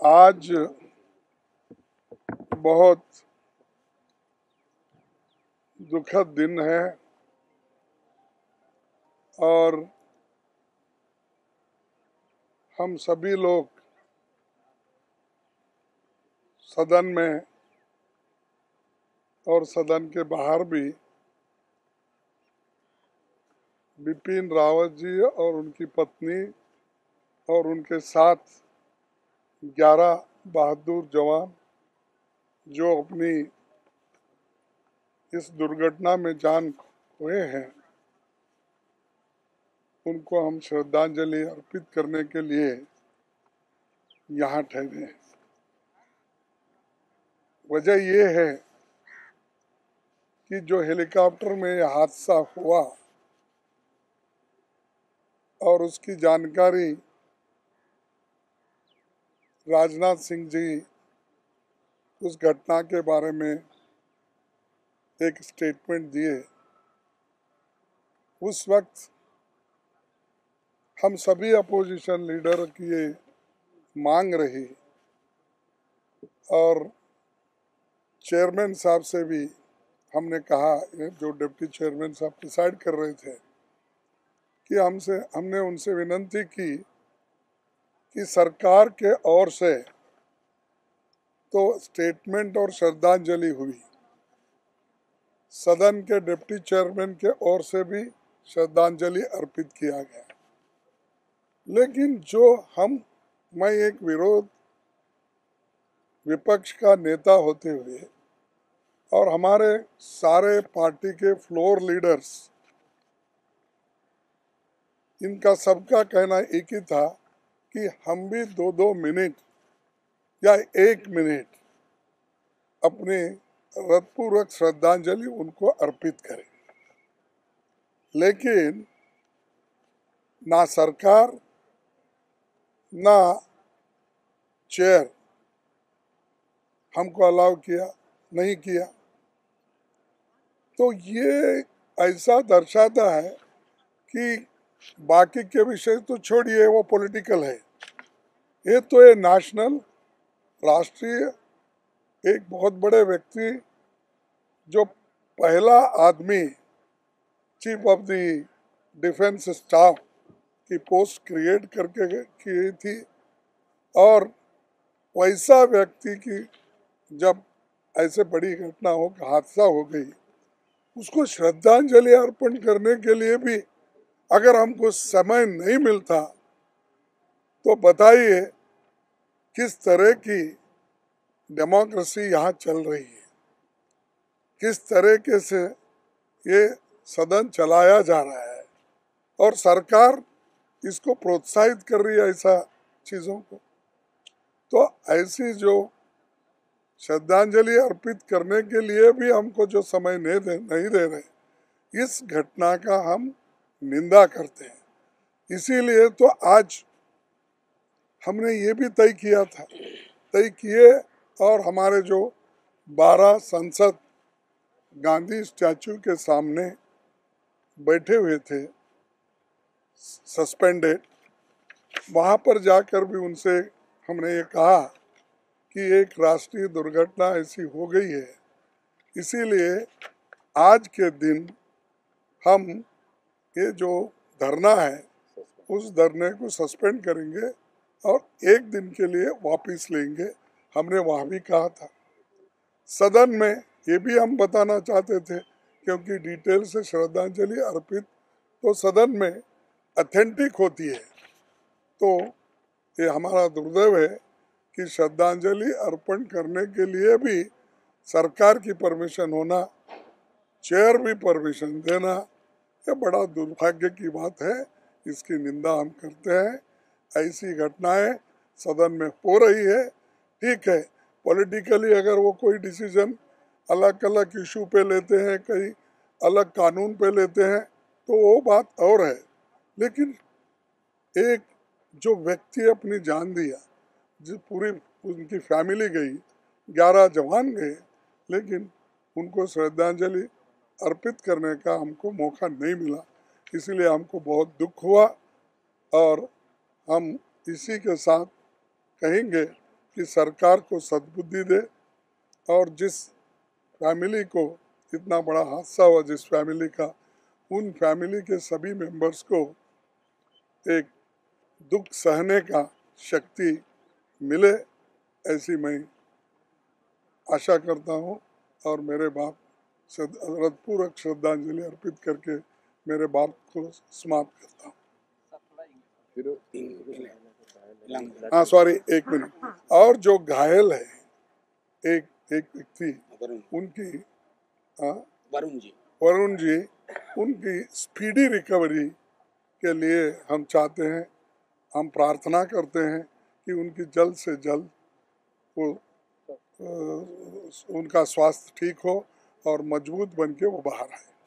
आज बहुत दुखद दिन है और हम सभी लोग सदन में और सदन के बाहर भी बिपिन रावत जी और उनकी पत्नी और उनके साथ ग्यारह बहादुर जवान जो अपनी इस दुर्घटना में जान खोए हैं, उनको हम श्रद्धांजलि अर्पित करने के लिए यहाँ ठहरे वजह ये है कि जो हेलीकॉप्टर में यह हादसा हुआ और उसकी जानकारी राजनाथ सिंह जी, उस घटना के बारे में एक स्टेटमेंट दिए। उस वक्त हम सभी अपोजिशन लीडर की ये मांग रही और चेयरमैन साहब से भी हमने कहा जो डिप्टी चेयरमैन साहब डिसाइड कर रहे थे कि हमसे, हमने उनसे विनंती की कि सरकार के ओर से तो स्टेटमेंट और श्रद्धांजलि हुई। सदन के डिप्टी चेयरमैन के ओर से भी श्रद्धांजलि अर्पित किया गया। लेकिन जो हम, मैं एक विरोध, विपक्ष का नेता होते हुए और हमारे सारे पार्टी के फ्लोर लीडर्स इनका सबका कहना एक ही था कि हम भी दो दो मिनट या एक मिनट अपने रथपूर्वक श्रद्धांजलि उनको अर्पित करें। लेकिन ना सरकार, ना चेयर हमको अलाउ किया, नहीं किया। तो ये ऐसा दर्शाता है कि बाकी के विषय तो छोड़िए, वो पॉलिटिकल है। ये तो ये नेशनल राष्ट्रीय, एक बहुत बड़े व्यक्ति, जो पहला आदमी chief of the defence staff की पोस्ट क्रिएट करके की थी, और वैसा व्यक्ति की जब ऐसे बड़ी घटना हो, हादसा हो गई, उसको श्रद्धांजलि अर्पण करने के लिए भी अगर हमको समय नहीं मिलता तो बताइए किस तरह की डेमोक्रेसी यहाँ चल रही है? किस तरीके से ये सदन चलाया जा रहा है? और सरकार इसको प्रोत्साहित कर रही है ऐसा चीज़ों को? तो ऐसी जो श्रद्धांजलि अर्पित करने के लिए भी हमको जो समय नहीं दे नहीं दे रहे, इस घटना का हम निंदा करते हैं। इसीलिए तो आज हमने ये भी तय किया था। तय किए और हमारे जो बारह संसद गांधी स्टैचू के सामने बैठे हुए थे, सस्पेंडेड, वहाँ पर जाकर भी उनसे हमने ये कहा कि एक राष्ट्रीय दुर्घटना ऐसी हो गई है। इसीलिए आज के दिन हम ये जो धरना है, उस धरने को सस्पेंड करेंगे और एक दिन के लिए वापस लेंगे। हमने वहाँ भी कहा था। सदन में ये भी हम बताना चाहते थे, क्योंकि डिटेल से श्रद्धांजलि अर्पित तो सदन में अथेंटिक होती है। तो ये हमारा दुर्दैव है कि श्रद्धांजलि अर्पण करने के लिए भी सरकार की परमिशन होना चेयर भी परमिशन देना ये बड़ा दुर्भाग्य की बात है, इसकी निंदा हम करते हैं। ऐसी घटनाएँ सदन में हो रही है। ठीक है पॉलिटिकली अगर वो कोई डिसीज़न अलग अलग इशू पे लेते हैं कई अलग कानून पे लेते हैं तो वो बात और है। लेकिन एक जो व्यक्ति अपनी जान दिया, जो पूरी उनकी फैमिली गई, ग्यारह जवान गए, लेकिन उनको श्रद्धांजलि अर्पित करने का हमको मौका नहीं मिला। इसीलिए हमको बहुत दुख हुआ और हम इसी के साथ कहेंगे कि सरकार को सद्बुद्धि दे और जिस फैमिली को इतना बड़ा हादसा हुआ, जिस फैमिली का, उन फैमिली के सभी मेंबर्स को एक दुख सहने का शक्ति मिले, ऐसी मैं आशा करता हूँ और मेरे बाप से श्रद्धांजलि अर्पित करके मेरे बाप को समाप्त करता हूँ। हाँ सॉरी एक मिनट और जो घायल है, एक एक व्यक्ति, उनकी वरुण जी वरुण जी, उनकी स्पीडी रिकवरी के लिए हम चाहते हैं, हम प्रार्थना करते हैं कि उनकी जल्द से जल्द वो उनका स्वास्थ्य ठीक हो। और मज़बूत बन के वो बाहर आए।